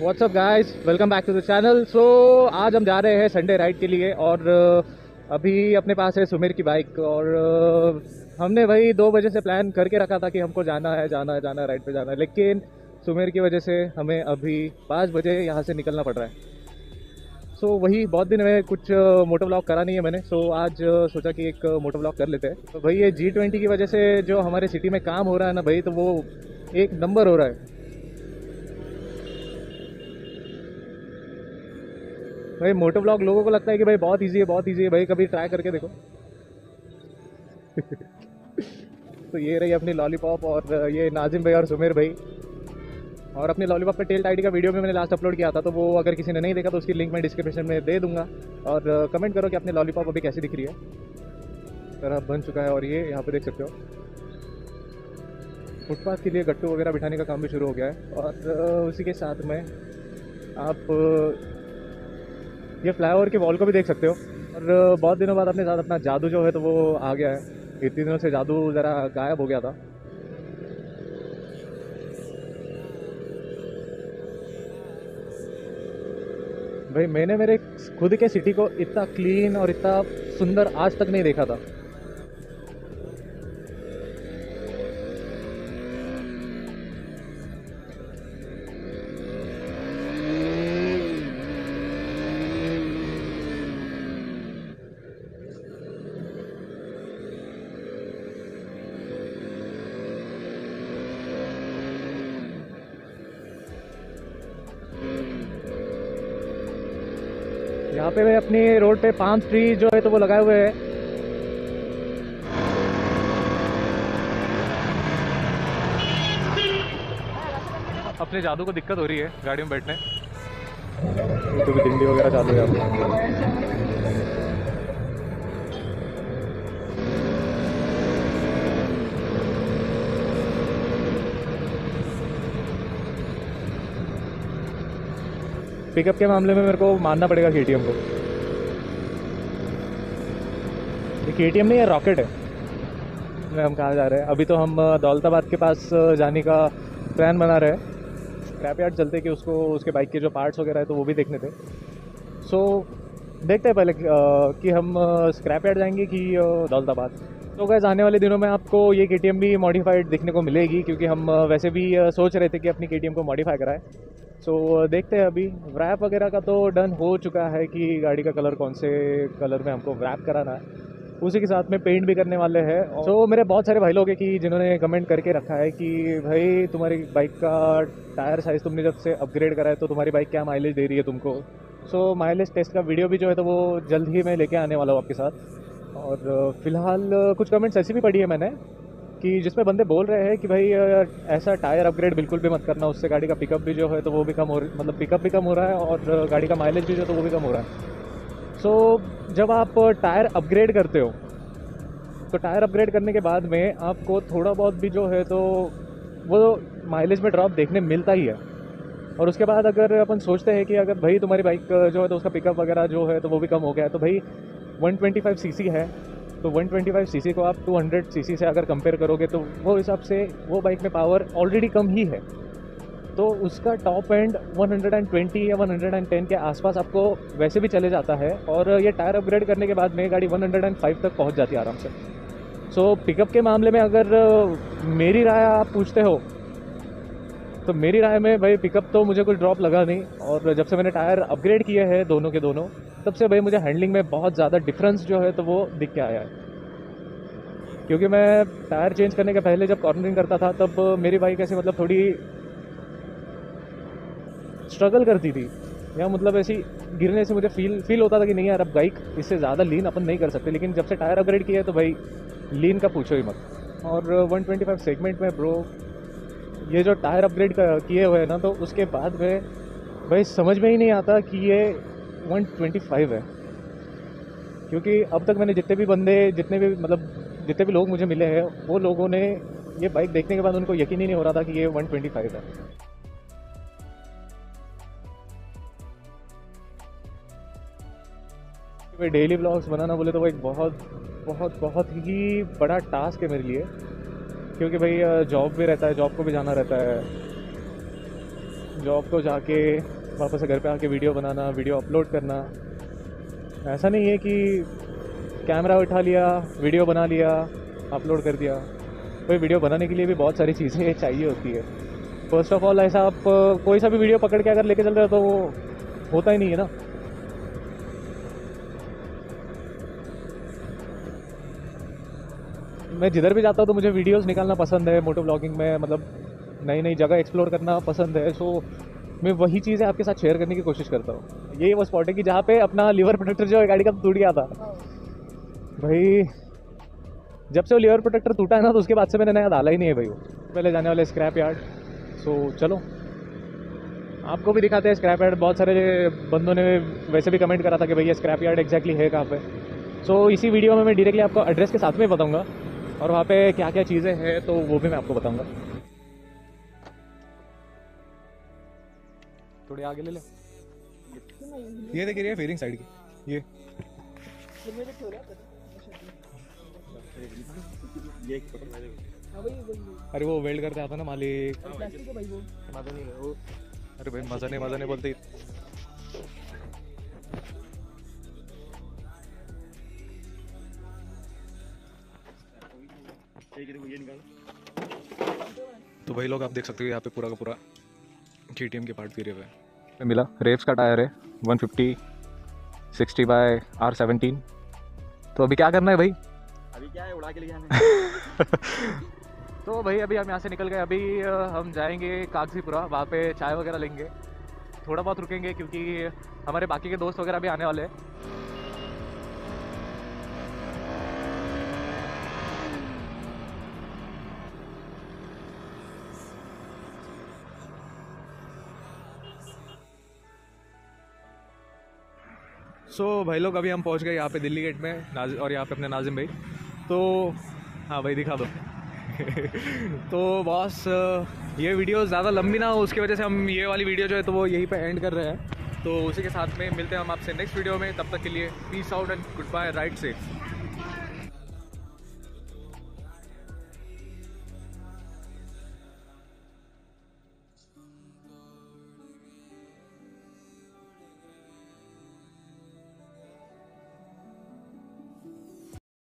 What's up guys welcome back to the channel so आज हम जा रहे हैं संडे राइड के लिए और अभी अपने पास है सुमेर की बाइक और हमने वही दो बजे से प्लान करके रखा था कि हमको जाना है जाना है जाना है राइड पे जाना है। लेकिन सुमेर की वजह से हमें अभी पाँच बजे यहाँ से निकलना पड़ रहा है। सो वही बहुत दिन में कुछ मोटो ब्लॉग करा नहीं है मैंने। सो आज सोचा कि एक मोटो ब्लॉग कर लेते हैं। तो भाई ये जी ट्वेंटी की वजह से जो हमारे सिटी में काम हो रहा है ना भाई तो वो एक नंबर हो रहा है। भाई, मोटो ब्लॉग लोगों को लगता है कि भाई बहुत ईजी है, बहुत ईजी है। भाई, कभी ट्राई करके देखो। तो ये रही अपनी लॉलीपॉप और ये नाजिम भाई और सुमेर भाई। और अपने लॉलीपॉप का टेल आईडी का वीडियो में मैंने लास्ट अपलोड किया था तो वो अगर किसी ने नहीं देखा तो उसकी लिंक मैं डिस्क्रिप्शन में दे दूँगा। और कमेंट करो कि अपने लॉलीपॉप अभी कैसी दिख रही है। तरह बन चुका है और ये यहाँ पे देख सकते हो। फुटपाथ के लिए गट्टू वगैरह बिठाने का काम भी शुरू हो गया है। और उसी के साथ में आप ये फ्लाईओवर के वॉल को भी देख सकते हो। और बहुत दिनों बाद अपने साथ अपना जादू जो है तो वो आ गया है। इतने दिनों से जादू ज़रा गायब हो गया था। भाई, मैंने मेरे खुद के सिटी को इतना क्लीन और इतना सुंदर आज तक नहीं देखा था। यहाँ पे अपनी रोड पे पाम ट्री जो है तो वो लगाए हुए हैं। अपने जादू को दिक्कत हो रही है गाड़ी में बैठने। तो भी दिंडी वगैरह चालू है पिकअप के मामले में मेरे को मानना पड़ेगा के को। ये के नहीं है रॉकेट है। में हम कहाँ जा रहे हैं? अभी तो हम दौलताबाद के पास जाने का प्लान बना रहे हैं। स्क्रैप यार्ड चलते कि उसको उसके बाइक के जो पार्ट्स वगैरह है तो वो भी देखने थे। सो so, देखते हैं पहले कि हम स्क्रैप यार्ड जाएँगे कि दौलताबाद। तो गैस आने वाले दिनों में आपको ये के भी मॉडिफाइड देखने को मिलेगी क्योंकि हम वैसे भी सोच रहे थे कि अपनी के को मॉडिफाई कराएँ। सो so, देखते हैं अभी। रैप वगैरह का तो डन हो चुका है कि गाड़ी का कलर कौन से कलर में हमको रैप कराना है। उसी के साथ में पेंट भी करने वाले हैं। सो so, मेरे बहुत सारे भाई लोग हैं कि जिन्होंने कमेंट करके रखा है कि भाई तुम्हारी बाइक का टायर साइज़ तुमने जब से अपग्रेड करा है तो तुम्हारी बाइक क्या माइलेज दे रही है तुमको? सो so, माइलेज टेस्ट का वीडियो भी जो है तो वो जल्द ही मैं लेके आने वाला हूँ आपके साथ। और फ़िलहाल कुछ कमेंट्स ऐसी भी पढ़ी है मैंने कि जिसमें बंदे बोल रहे हैं कि भाई ऐसा टायर अपग्रेड बिल्कुल भी मत करना उससे गाड़ी का पिकअप भी जो है तो वो भी कम हो मतलब पिकअप भी कम हो रहा है और गाड़ी का माइलेज भी जो है तो वो भी कम हो रहा है। सो so, जब आप टायर अपग्रेड करते हो तो टायर अपग्रेड करने के बाद में आपको थोड़ा बहुत भी जो है तो वो माइलेज में ड्रॉप देखने मिलता ही है। और उसके बाद अगर अपन सोचते हैं कि अगर भाई तुम्हारी बाइक जो है तो उसका पिकअप वगैरह जो है तो वो भी कम हो गया है तो भाई 125 सीसी है तो 125 सीसी को आप 200 सीसी से अगर कंपेयर करोगे तो वो हिसाब से वो बाइक में पावर ऑलरेडी कम ही है। तो उसका टॉप एंड 120 या 110 के आसपास आपको वैसे भी चले जाता है और ये टायर अपग्रेड करने के बाद में गाड़ी 105 तक पहुँच जाती है आराम से। सो so, पिकअप के मामले में अगर मेरी राय आप पूछते हो तो मेरी राय में भाई पिकअप तो मुझे कोई ड्रॉप लगा नहीं और जब से मैंने टायर अपग्रेड किए हैं दोनों के दोनों तब से भाई मुझे हैंडलिंग में बहुत ज़्यादा डिफरेंस जो है तो वो दिख के आया है। क्योंकि मैं टायर चेंज करने के पहले जब कॉर्नरिंग करता था, तब मेरी बाइक ऐसे मतलब थोड़ी स्ट्रगल करती थी। या मतलब ऐसी गिरने से मुझे फील फील होता था कि नहीं यार, अब बाइक इससे ज़्यादा लीन अपन नहीं कर सकते। लेकिन जब से टायर अपग्रेड किया है तो भाई लीन का पूछो ही मत। और 125 सेगमेंट में ब्रो ये जो टायर अपग्रेड किए हुए हैं ना तो उसके बाद में भाई समझ में ही नहीं आता कि ये 125 है। क्योंकि अब तक मैंने जितने भी बंदे, जितने भी मतलब जितने भी लोग मुझे मिले हैं, वो लोगों ने ये बाइक देखने के बाद उनको यकीन ही नहीं हो रहा था कि ये 125 है। डेली ब्लॉग्स बनाना बोले तो वो एक बहुत बहुत बहुत ही बड़ा टास्क है मेरे लिए। क्योंकि भाई जॉब भी रहता है जॉब को भी जाना रहता है। जॉब को जाके वापस घर पे आके वीडियो बनाना वीडियो अपलोड करना। ऐसा नहीं है कि कैमरा उठा लिया वीडियो बना लिया अपलोड कर दिया। कोई वीडियो बनाने के लिए भी बहुत सारी चीज़ें चाहिए होती है। फ़र्स्ट ऑफ़ ऑल ऐसा आप, कोई सा भी वीडियो पकड़ के अगर लेके चल रहे हो तो वो होता ही नहीं है ना। मैं जिधर भी जाता हूँ तो मुझे वीडियोस निकालना पसंद है मोटो ब्लॉगिंग में मतलब नई नई जगह एक्सप्लोर करना पसंद है। सो मैं वही चीज़ें आपके साथ शेयर करने की कोशिश करता हूँ। यही वो स्पॉट है कि जहाँ पे अपना लीवर प्रोटेक्टर जो है, गाड़ी का टूट गया था। भाई जब से वो लीवर प्रोटेक्टर टूटा है ना तो उसके बाद से मैंने नया डाला ही नहीं है भाई वो। पहले जाने वाले स्क्रैप यार्ड सो चलो। आपको भी दिखाते हैं स्क्रैप यार्ड बहुत सारे बंदों ने वैसे भी कमेंट करा था कि भैया स्क्रैप यार्ड एक्जैक्टली है कहाँ पे? सो इसी वीडियो में मैं डायरेक्टली आपको एड्रेस के साथ में बताऊँगा। और वहाँ पे क्या क्या चीज़ें हैं तो वो भी मैं आपको बताऊँगा। थोड़े आगे ले ले। ये देखिए ये फेयरिंग साइड की। ये। अरे वो वेल्ड करते आता ना मालिक। अरे भाई, मज़ा नहीं मज़ा नहीं बोलते। तो भाई लोग, आप देख सकते हो यहाँ पे पूरा का पूरा जीटीएम के पार्ट गिरे हुए हैं। मिला। रेव्स का टायर है 150 60 बाय आर सेवनटीन तो अभी क्या करना है भाई? अभी क्या है उड़ा के लिए जाना। तो भाई अभी हम यहाँ से निकल गए। अभी हम जाएँगे कागजीपुरा वहाँ पे चाय वगैरह लेंगे। थोड़ा बहुत रुकेंगे क्योंकि हमारे बाकी के दोस्त वगैरह भी आने वाले हैं। सो so, भाई लोग अभी हम पहुँच गए यहाँ पे दिल्ली गेट में नाज और यहाँ पे अपने नाजिम भाई। तो हाँ भाई दिखा दो। तो बॉस, ये वीडियो ज़्यादा लंबी ना हो, उसकी वजह से हम ये वाली वीडियो जो है तो वो यहीं पे एंड कर रहे हैं। तो उसी के साथ में मिलते हैं हम आपसे नेक्स्ट वीडियो में, तब तक के लिए peace out and goodbye right से